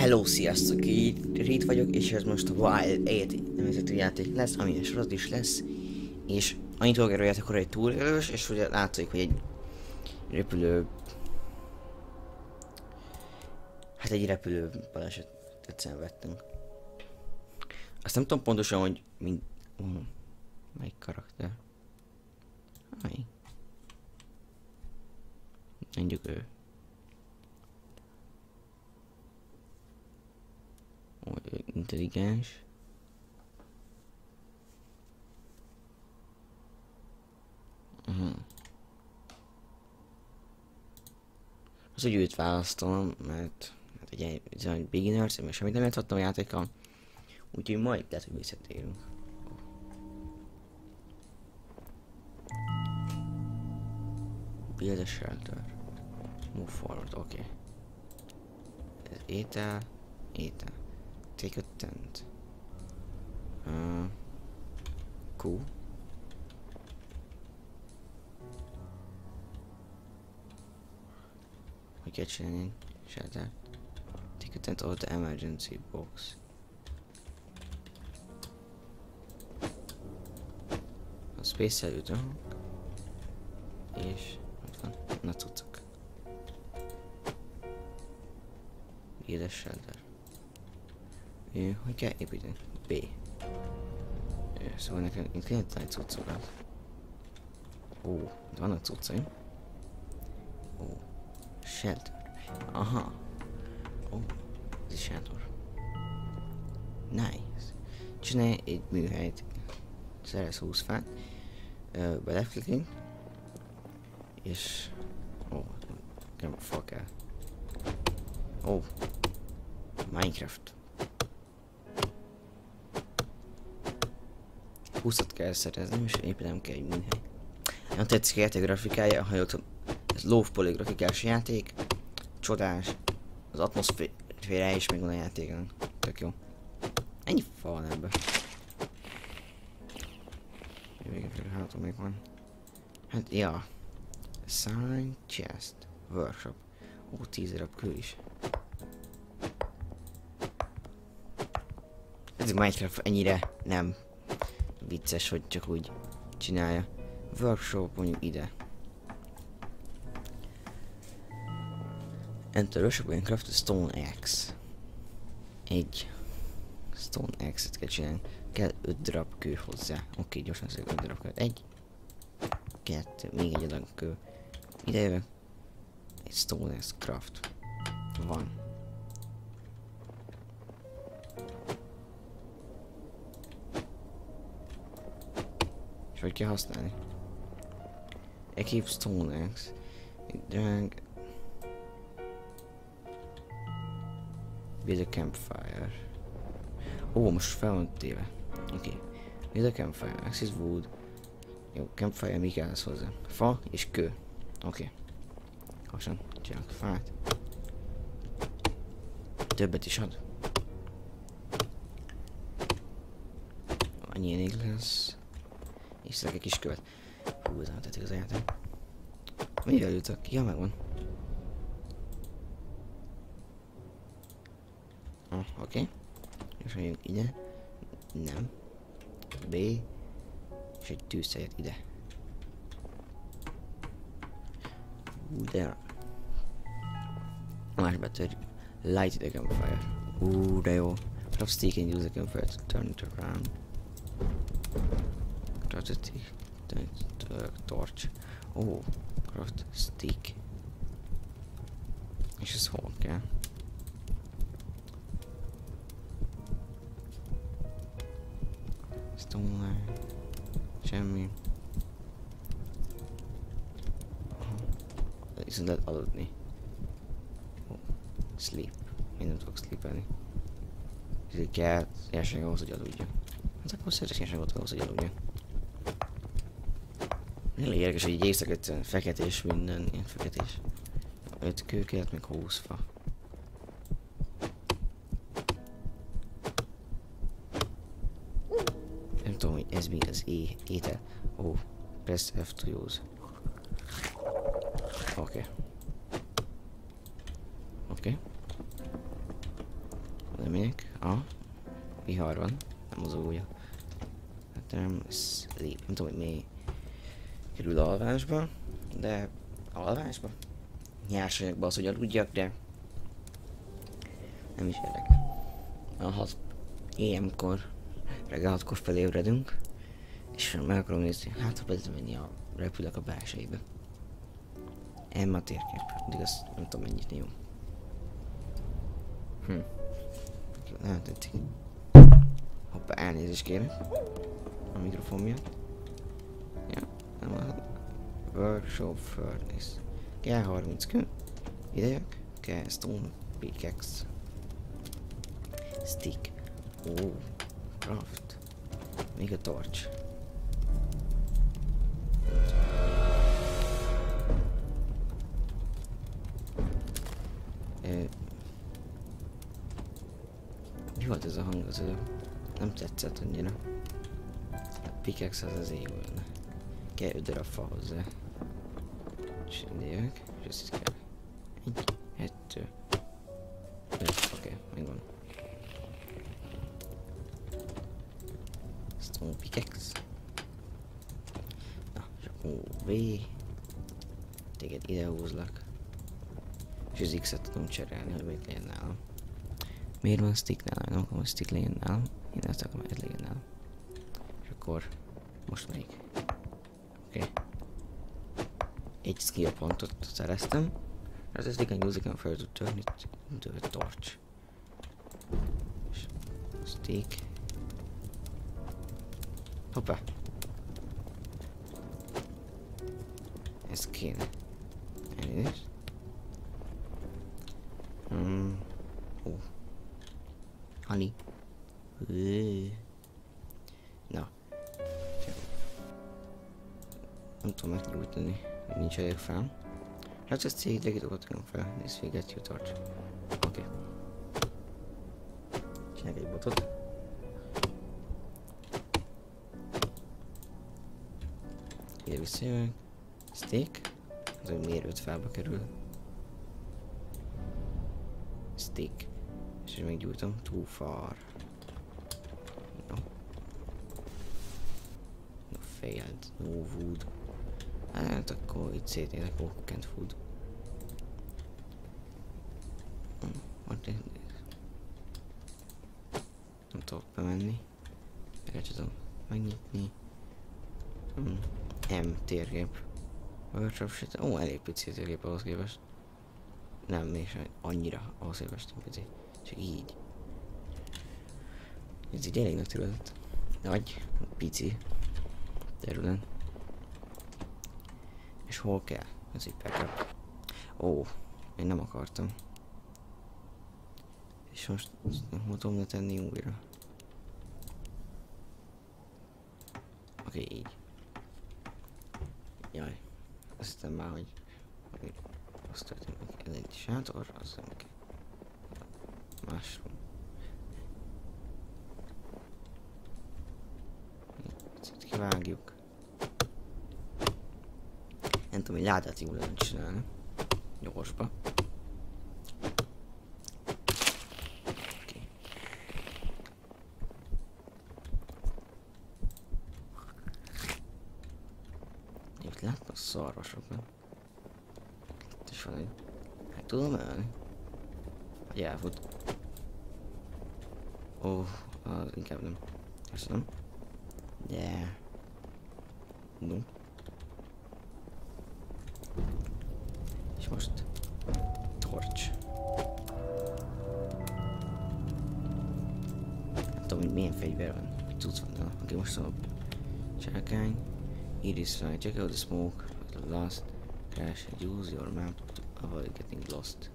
Hello, sziasztok! Reed vagyok, és ez most a Wild 8 nevezetű játék lesz, amilyen sorozat is lesz. És annyit tudok erről játékról egy túlélős, és ugye látszik, hogy egy repülő... Hát egy repülő balesetet szenvedtünk. Azt nem tudom pontosan, hogy mind... Uh, melyik karakter? Melyik? Mondjuk ő. Ó, ő intelligens. Uh-huh. Az, hogy őt választom, mert hát ugye ez egy beginner, én semmit nem játszottam a játékkal. Úgyhogy majd lehet, hogy visszatérünk. Build a shelter. Move forward, oké. Okay. Ez étel, étel. Take a tent. Uh, cool. Hogy kell csinálni? Shelter. Take a tent or the emergency box. A space-el jutunk. És ott van. Na cuccok. Édes shelter. Ő, hogy kell építeni? B. Ő, szóval nekem én kell egy cuccokat. Ó, itt vannak cuccaim. Ó, shelter. Aha. Ó, ez is sátor. Nice. Csinálj egy műhelyt. Szerez 20 fát. Beleflikking. És... Ó, nem fa kell. Ó. Minecraft. 20 kell szereznem, és éppen nem kell egy műhely. Nem tetszik a játék grafikája, ha jól ez low poly grafikás játék. Csodás. Az atmoszférája is még van a játékon. Tök jó. Ennyi fa van ebbe. Végül hátul még van. Hát, ja. Sign chest. Workshop. Ó, 10 darab kő is. Ez Minecraft ennyire nem vicces, hogy csak úgy csinálja. Workshop mondjuk ide. Enter workshop Minecraft a Stone Axe. Egy Stone Axe-et kell csinálni. Kell 5 darab kő hozzá. Oké, okay, gyorsan szedek 5 darab kő. Egy. Kettő. Még egy adag kő. Ide jövök. Egy Stone Axe Craft. Van. És hogy kell használni? Equip Stone Axe. Drag. Build a campfire. Ó, most fel van téve. Oké. Okay. Build a campfire. Axis wood. Jó, campfire mi kell ez hozzá? Fa és kő. Oké. Okay. Hasonl, csinálok fát. Többet is ad. Annyi elég lesz. És ezek egy kis követ. Hú, ez nem tetszik az játék. Mivel jutok? Ja, megvan. Ah, oké. Okay. És megyünk ide. Nem. B. És egy tűzszeret ide. Ú, de... Más hogy light the campfire. Ú, de jó. Craft stick and use the campfire to turn it around. Craft stick. Turn it to a torch. Ó, craft stick. És ez hol kell? Stone Semmi. Viszont lehet aludni. Oh. Sleep. Én nem tudok sleepelni. Ezért kell nyersanyag ahhoz, hogy aludja. Hát akkor szeres nyersanyagot ahhoz, hogy aludja. Elég érdekes, hogy egy éjszakát feketés minden, ilyen feketés. 5 kőket, meg 20 fa. Nem tudom, hogy ez mi az é étel. Ó, oh, press F to use. Oké. Okay. Oké. Okay. Lemegyek. A. Vihar van. Nem az újja. Hát nem, lép. Nem tudom, hogy mi kerül alvásba. De alvásba? Nyersanyagba az, hogy aludjak, de nem is érdekel. A hat éjemkor, reggel hatkor felébredünk, és meg akarom nézni, hát ha menni a repülök a belsejébe. Emma térkép, de azt nem tudom mennyit jó. Hm. Nem tetszik. Hoppá, elnézést kérek. A mikrofon miatt. Nem a Workshop Furnace. Kell 30 kő. Ide jövök. Kell Stone Pickaxe. Stick. Ó, craft. Még a torch. Mi volt ez a hang az? Nem tetszett annyira. A pickaxe az az jó lenne. Kell öt darab fa hozzá. És és ezt is kell. Egy, kettő, oké, okay, megvan. Stone pickaxe. Na, és akkor V. Téged ide húzlak. És az X-et tudom cserélni, hogy mit legyen nálam. Miért van stick nálam? Nem akarom, hogy stick legyen nálam. Én azt akarom, hogy legyen nálam. És akkor most melyik? Egy skill pontot szereztem. Ez az igen józikán fel tud törni, into a torch. Stick. Hoppá. Ez kéne. Elnézést. Hmm. Ó. Honey. Öööö. Na. Nem tudom megnyújtani, nincs elég fel. Hát ezt cég legitokat tudom fel. This will get you torch. Oké. Okay. Csinálj egy botot. Ide visszajövök. Steak. Az, hogy miért 5 felbe kerül. Steak. És hogy meggyújtom. Too far. No. No failed. No wood. Hát akkor itt szétélek cooked food. Nem tudok bemenni. Meg tudom megnyitni. Hmm. M térkép. Workshop shit. Ó, elég pici a térkép ahhoz képest. Nem, még annyira ahhoz képest pici. Csak így. Ez így elég nagy terület. Nagy, pici terület. És hol kell? Ez egy backup. Ó, én nem akartam. És most nem tudom letenni újra. Oké, okay, így. Jaj, azt hiszem már, hogy, azt történik. Ez egy sátor, az nem kell. Mushroom. Ezt kivágjuk. Nem tudom, hogy ládát jól lehet csinálni. Gyorsba. Okay. Itt láttam szarvasokat. Itt is van egy... Meg tudom ölni? Vagy elfut. Ó, oh, az inkább nem. Köszönöm. Yeah. No. Hogy milyen fegyver van. Tudsz van. Oké, okay, most a csákány. It is right. Check out the smoke. The last crash. Use your map to avoid getting lost.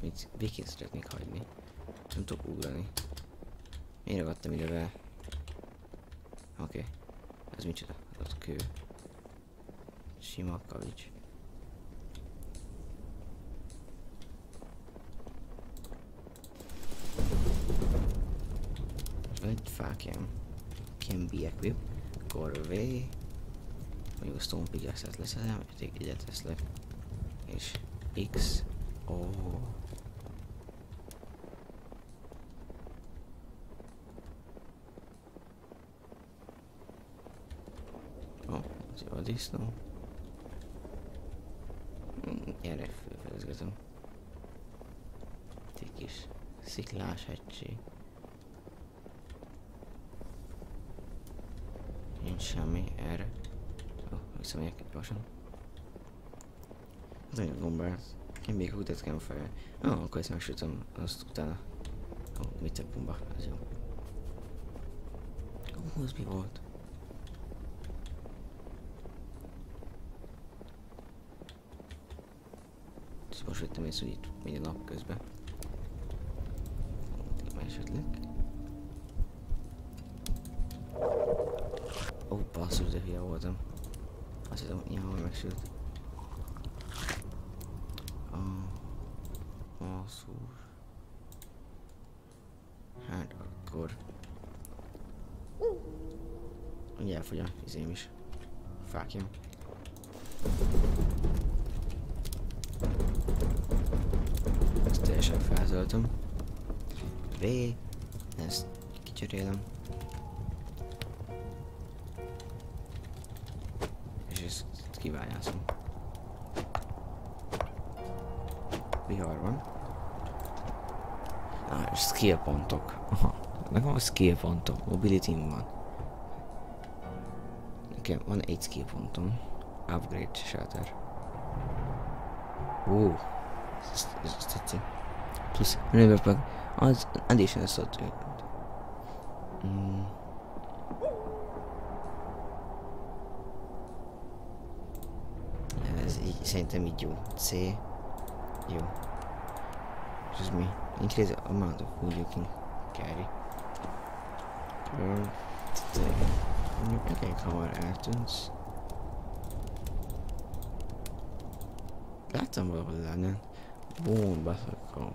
Át. Mit békén szeretnék hagyni. Nem tudok ugrani. Én ragadtam ide be. Oké. Okay. Ez micsoda? Az ott kő. Sima kavics. Egy fákjám. Can be equipped. Away. Mondjuk a Stone Pickaxe-et leszedem, ide teszlek. És X. Oh, az jó a disznó. Erre fölfezgetem. Egy kis sziklás hegység. Nincs semmi erre. Ó, oh, visszamegyek gyorsan. Az olyan gombát. Én még hútet kell fel. Ó, oh, akkor ezt megsütöm, azt utána. Ó, oh, mit tett bomba, ez jó. Ó, oh, az mi volt? Most vettem észre, hogy itt megy a nap közben. Esetleg. Ó, oh, basszus, de hülye voltam. Azt hiszem, hogy nyilván megsült. Basszus. Hát akkor... Ugye elfogy a izém is. Fákjam. Ezt teljesen feltöltöm. V. Ezt kicserélem. És ezt kivályázom. Vihar van. Ah, skill pontok. Aha. Nekem a skill pontok. mobility van. Nekem van egy skill pontom. Upgrade shelter. Ó. Ez, ez, ez tetszik. Plusz remember az additional szót. Mm. Ez így, szerintem így jó. C. Jó. És ez mi? Increase amount of food you can carry. Elég hamar eltűnsz. Láttam valahol lenne. Bón, baszakom.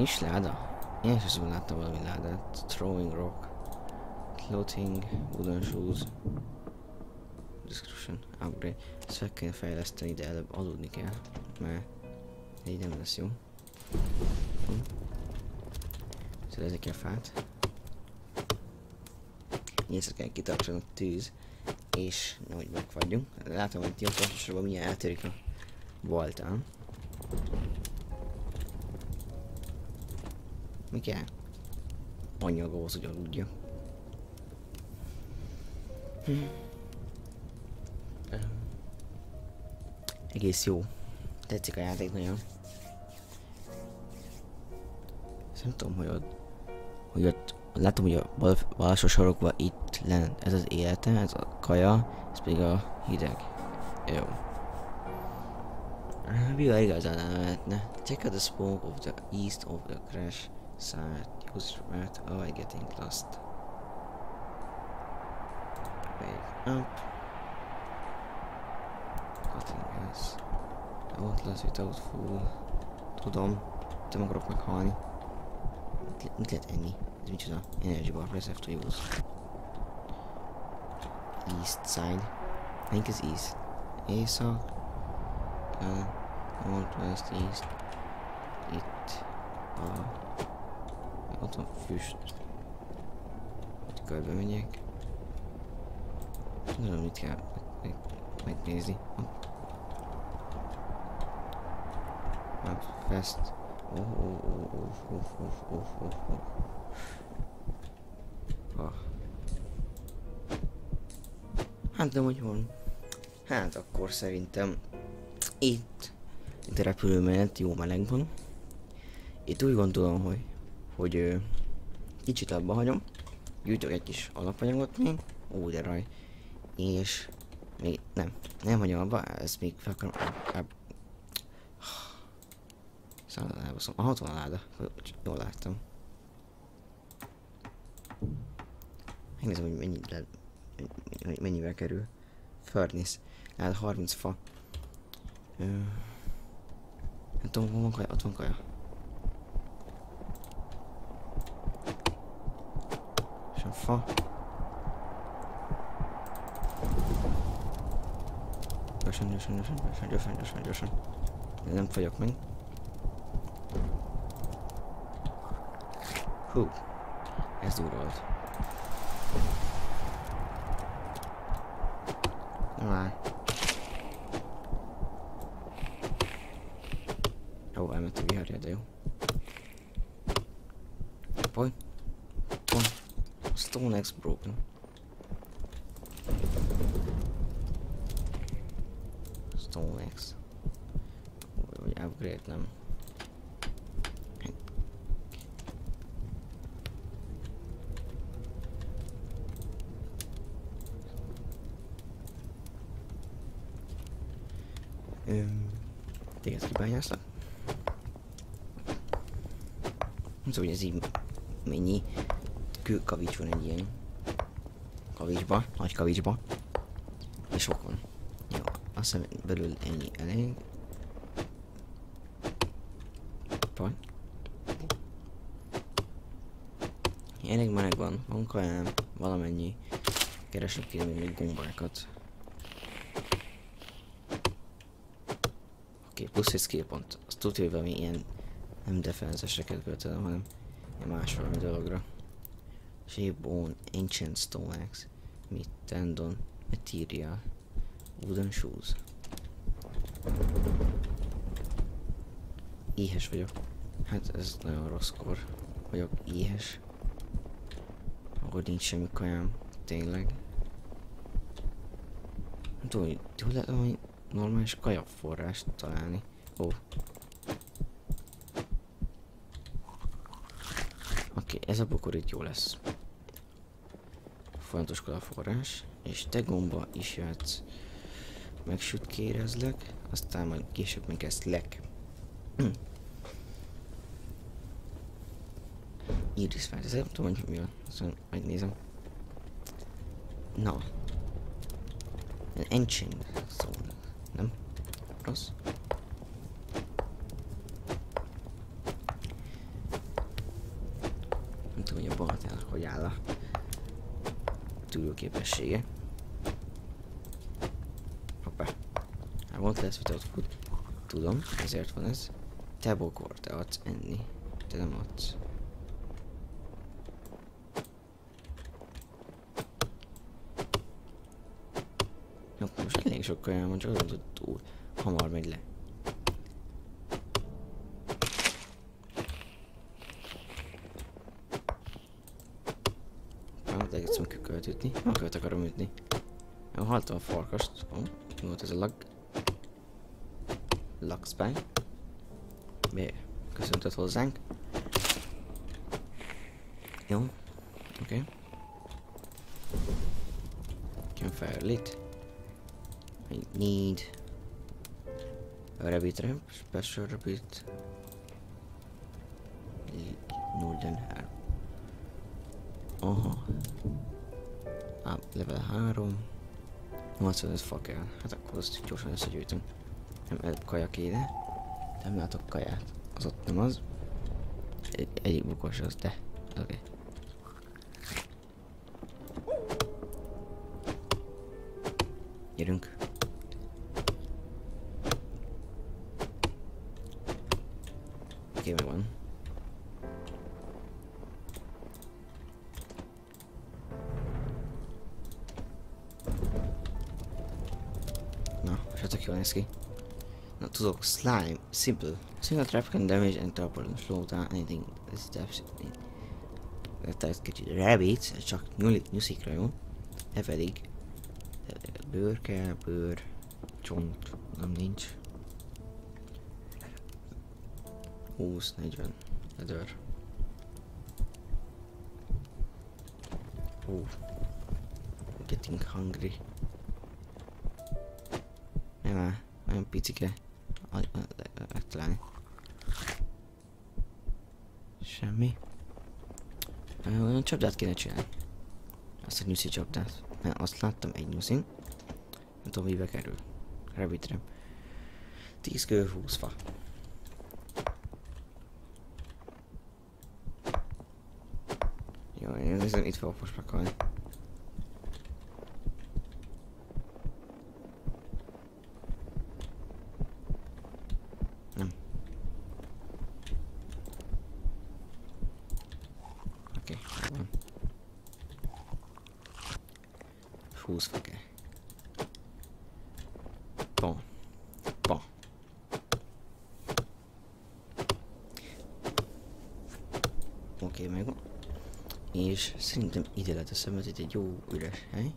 Nincs láda? Én is azon láttam valami ládát. Throwing rock. Clothing, wooden shoes. Description, upgrade. Ezt fel kell fejleszteni, de előbb aludni kell, mert így nem lesz jó. Hm. Szerezzek a fát. Nyilván kell kitartson a tűz, és nehogy megfagyjunk. Látom, hogy jobb pontosabban milyen eltörik a voltán. Mi kell? Anyagóz, hogy aludja. Hm. Egész jó. Tetszik a játék nagyon. Ezt nem tudom, hogy ott, hogy ott látom, hogy a bal, bal alsó sarokban itt lent, ez az élete, ez a kaja, ez pedig a hideg. Jó. Mi a igazán nem lehetne? Check out the smoke of the east of the crash side. Use rat. Oh, I getting lost. Wake up. Nothing else. Outlast without food. Tudom. Nem akarok meghalni. Mit lehet enni? Ez micsoda? Energy bar, press F to use. East side. I think it's east. Észak. Uh, northwest, east. Itt. A... Ott van füst. Itt körbe megyek. Nem tudom, mit kell meg, megnézni. Mapfest. Oh, oh, oh, oh, oh, oh, oh, oh, oh. Ah. Hát de hogy van? Hát akkor szerintem itt, itt a repülő mellett jó meleg van. Itt úgy gondolom, hogy, hogy ö, kicsit abba hagyom. Gyűjtök egy kis alapanyagot még. Ó, de raj. És Még nem. Nem hagyom abba, ezt még fel akarom... Szóval elbaszom. Ott a láda. Jól láttam. Megnézem, hogy mennyi, le, mennyivel kerül. Furnace. Láda 30 fa. Ö... Nem tudom, hol van kaja? Ott van kaja. Fa. Gyorsan, gyorsan, gyorsan, gyorsan, gyorsan, gyorsan, gyorsan. Nem fagyok meg. Hú. Ez durva volt. Nem áll. Ó, elment a viharja, de jó. Boy. Boy. Stone X broken. Stone X. Vagy upgrade nem. Öm, téged kibányászlak? Nem tudom, hogy ez így kőkavics van egy ilyen kavicsba, nagy kavicsba. És sok van. Jó, azt hiszem belül ennyi elég. Paj. Elég meleg van, van kajám, valamennyi. Keresek ki még gombákat. Oké, okay, plusz egy skill pont. Azt tudja, hogy valami ilyen nem defenzeseket költöm, hanem ilyen más valami dologra. Shape Ancient Stone Axe, Meat Tendon, Material, Wooden Shoes. Éhes vagyok. Hát ez nagyon rossz kor. Vagyok éhes. Akkor nincs semmi kajám. Tényleg. Nem tudom, hogy hogy lehet valami normális kajaforrást találni. Ó. Oh. Oké, okay, ez a bokor itt jó lesz. Fontos kajaforrás. És te gomba is jöhetsz. Megsütkérezlek, aztán majd később még ezt lek. Iris fel, ez nem tudom, hogy mi van. Aztán megnézem. Na. An ancient stone. Nem? Rossz? Nem tudom, hogy a Bartának hogy áll a túlóképessége. Hoppá. Hát volt lesz, hogy ott fut. Tudom, ezért van ez. Te bokor, te adsz enni. Te nem adsz. Jó, most elég sok van, csak azon, hogy túl hamar megy le. Hát egészen meg követ követ akarom ütni. Jó, haltam a farkast. Ó, mi volt ez a lag? Lagspány. Mi köszöntött hozzánk. Jó, oké. Okay. Can fire lit. I need a rabbit ramp, special rabbit. Northern Harp. Aha. Á, level 3. 85 fa kell. Hát akkor azt gyorsan összegyűjtünk. Nem, kaja kéne. Nem látok kaját. Az ott nem az. Egy, egyik bukos az, de. Oké. Okay. Gyerünk. Oké, okay, megvan. Tök jól néz ki. Na, tudok, slime, simple. Single trap can damage and topple slow down anything. This steps in. Tehát kicsit rabbit, csak nyulik, nyuszikra, jó? Ne pedig. Bőr kell, bőr, csont, nem nincs. 20, 40, eder. Oh, getting hungry. Áll. Nagyon picike. Megtalálni. Semmi. Olyan csapdát kéne csinálni. Azt a nyuszi csapdát. Mert azt láttam egy nyuszin. Nem tudom, mibe kerül. Revitre. 10 kő, 20 fa. Jó, én itt fogok most pakolni. Nem. Oké, okay, van. 20 fa kell. Bon. Bon. Oké, okay, megvan. És szerintem ide leteszem, ez itt egy jó üres hely.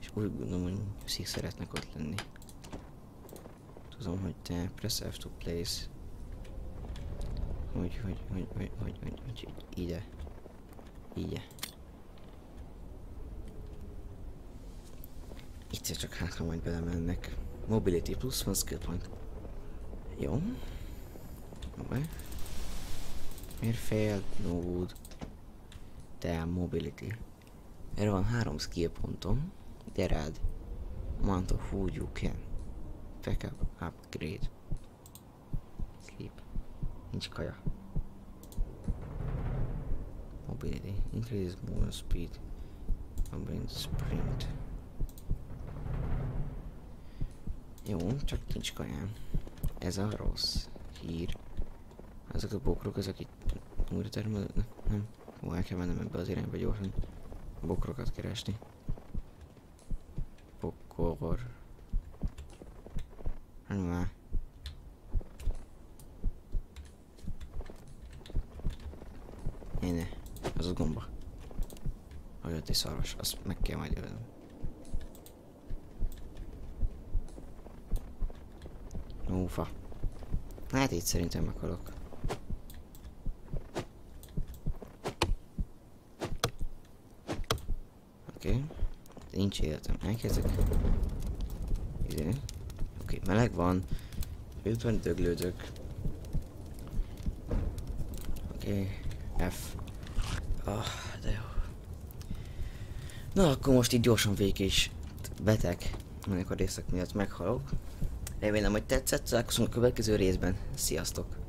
És úgy gondolom, hogy szik szeretnek ott lenni. Tudom, hogy te press F to place. Hogy, hogy, hogy, hogy, hogy, hogy, hogy, hogy ide. Ide. Itt csak hát, ha majd belemennek. Mobility plusz van skill point. Jó. Miért fail node? Te mobility. Erre van három skill pontom. Derád. Amount of food you can. Back up, upgrade. Sleep. Nincs kaja. Mobility. Increase movement speed. Mobility sprint. Jó, csak nincs kajám. Ez a rossz hír. Ezek a bokrok, ezek itt újra termelődnek. Nem. Ó, el kell mennem ebbe az irányba gyorsan. Bokrokat keresni. Bokor. Nem már. Éne, az a gomba. Olyat egy szaros, azt meg kell majd jövőm. Ófa. Hát itt szerintem meghalok. Oké. Okay. Nincs életem. Elkezdek. Ide. Oké, okay, meleg van. Őtben döglődök. Oké. Okay. F. Ah, de jó. Na, akkor most itt gyorsan végig is beteg. Ennek a részek miatt meghalok. Remélem, hogy tetszett, találkozunk a következő részben. Sziasztok!